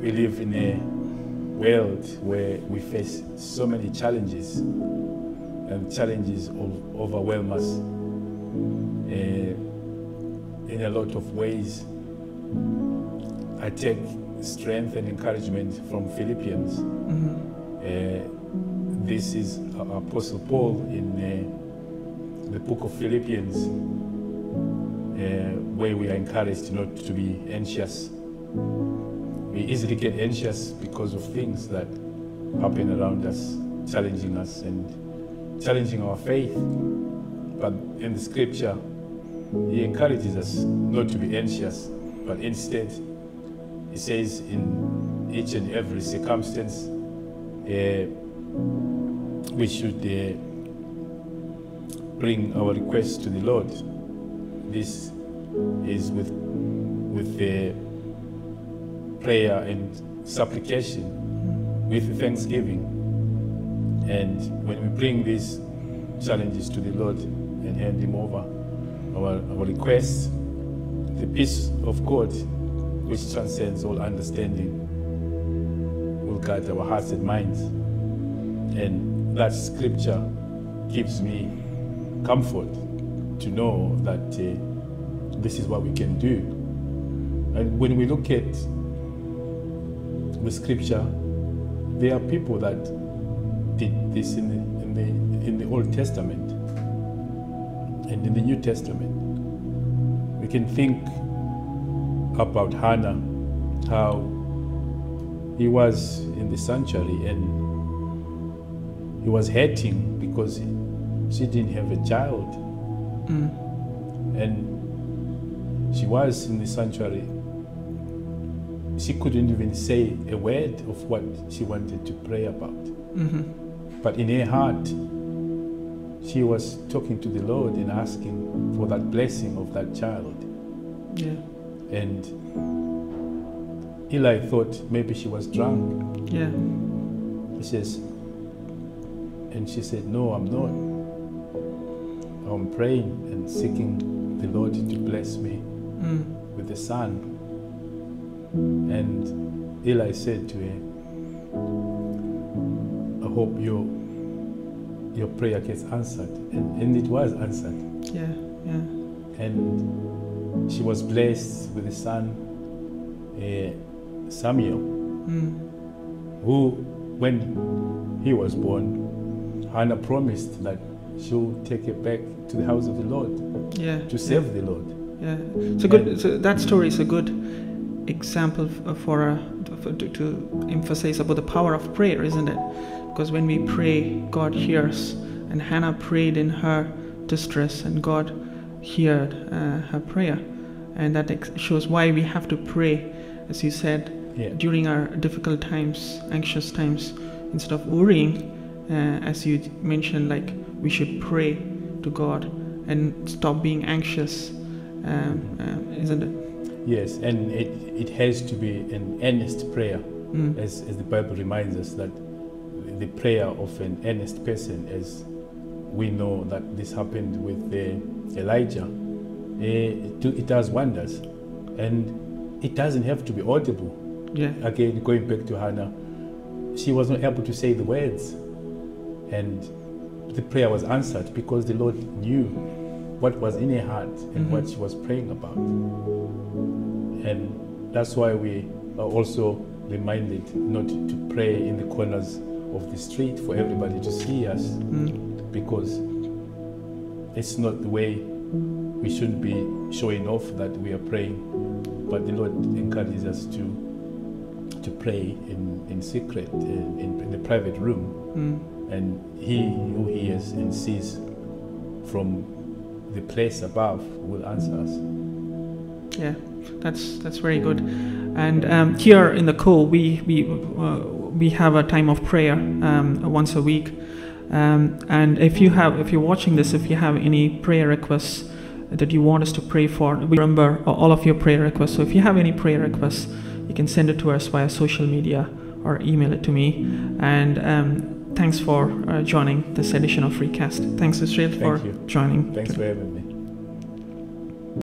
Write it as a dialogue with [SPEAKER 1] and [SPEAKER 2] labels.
[SPEAKER 1] we live in a world where we face so many challenges, and challenges overwhelm us uh, in a lot of ways. I take strength and encouragement from Philippians.
[SPEAKER 2] Mhm.
[SPEAKER 1] Uh, this is Apostle Paul in uh, the book of Philippians, uh, where we are encouraged not to be anxious. We easily get anxious because of things that happen around us, challenging us and challenging our faith. But in the scripture, he encourages us not to be anxious, but instead, he says in each and every circumstance, uh, we should uh, bring our requests to the Lord. This is with with the prayer and supplication, with thanksgiving. And when we bring these challenges to the Lord and hand Him over our, our requests, the peace of God, which transcends all understanding, will guide our hearts and minds. And that scripture gives me comfort to know that uh, this is what we can do. And when we look at the scripture, there are people that did this in the, in the, in the Old Testament and in the New Testament. We can think about Hannah, how he was in the sanctuary and he was hurting because she didn't have a child.
[SPEAKER 2] Mm.
[SPEAKER 1] And she was in the sanctuary. She couldn't even say a word of what she wanted to pray about.
[SPEAKER 2] Mhm.
[SPEAKER 1] But in her heart, she was talking to the Lord and asking for that blessing of that child.
[SPEAKER 2] Yeah.
[SPEAKER 1] And Eli thought maybe she was drunk.
[SPEAKER 2] Yeah.
[SPEAKER 1] He says, and she said, No, I'm not. I'm praying and seeking the Lord to bless me
[SPEAKER 2] Mm.
[SPEAKER 1] with a son. And Eli said to her, I hope your your prayer gets answered. And, and it was answered.
[SPEAKER 2] Yeah. Yeah.
[SPEAKER 1] And she was blessed with a son, uh, Samuel,
[SPEAKER 2] Mm.
[SPEAKER 1] who, when he was born, Hannah promised that she'll take it back to the house of the Lord
[SPEAKER 2] Yeah.
[SPEAKER 1] to serve the Lord.
[SPEAKER 2] Yeah, it's a good. So that story is a good example for, uh, for to, to emphasize about the power of prayer, isn't it? Because when we pray, God hears, and Hannah prayed in her distress, and God heard uh, her prayer, and that ex- shows why we have to pray, as you said,
[SPEAKER 1] Yeah.
[SPEAKER 2] during our difficult times, anxious times, instead of worrying, uh, as you mentioned, like we should pray to God and stop being anxious, um, um, isn't it?
[SPEAKER 1] Yes, and it, it has to be an earnest prayer,
[SPEAKER 2] Mm.
[SPEAKER 1] as, as the Bible reminds us that the prayer of an earnest person, as we know that this happened with uh, Elijah, uh, it, do- it does wonders. And it doesn't have to be audible.
[SPEAKER 2] Yeah,
[SPEAKER 1] Again, going back to Hannah, she was not able to say the words. And the prayer was answered because the Lord knew what was in her heart and
[SPEAKER 2] Mhm.
[SPEAKER 1] what she was praying about. And that's why we are also reminded not to pray in the corners of the street for everybody to see us
[SPEAKER 2] mm.
[SPEAKER 1] because it's not the way we shouldn't be showing off that we are praying. But the Lord encourages us to to pray in, in secret, in, in, the private room,
[SPEAKER 2] Mm.
[SPEAKER 1] and He who hears and sees from the place above will answer us.
[SPEAKER 2] yeah, that's that's very good. And um, here in the co, we we uh, we have a time of prayer um, once a week. Um, and if you have, if you're watching this, if you have any prayer requests that you want us to pray for, we remember all of your prayer requests. So if you have any prayer requests, you can send it to us via social media or email it to me. And um, thanks for uh, joining this edition of Freecast. Thanks, Israel,
[SPEAKER 1] Thank
[SPEAKER 2] for
[SPEAKER 1] you.
[SPEAKER 2] joining.
[SPEAKER 1] Thanks for having me.